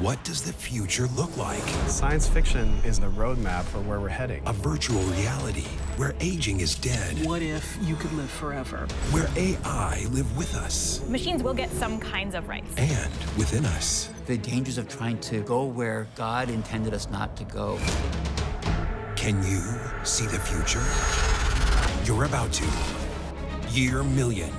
What does the future look like? Science fiction is the roadmap for where we're heading. A virtual reality where aging is dead. What if you could live forever? Where AI live with us. Machines will get some kinds of rights. And within us. The dangers of trying to go where God intended us not to go. Can you see the future? You're about to. Year Million.